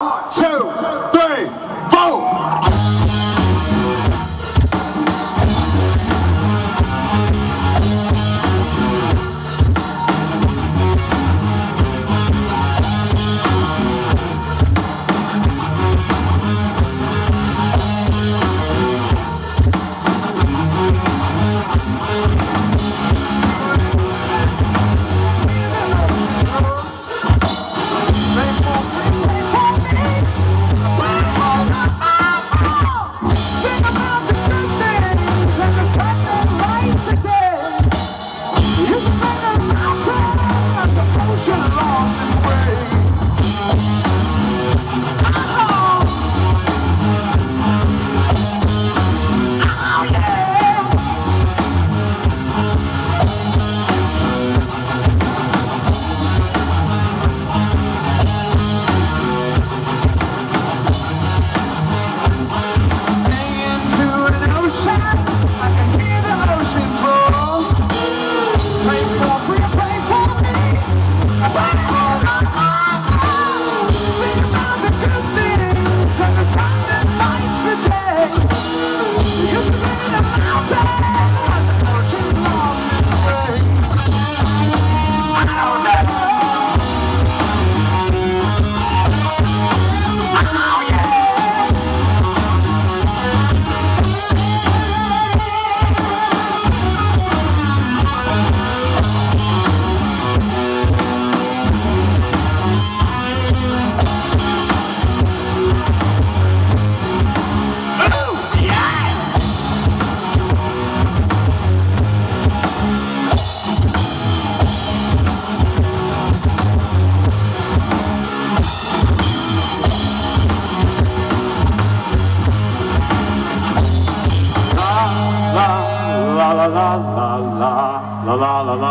Two.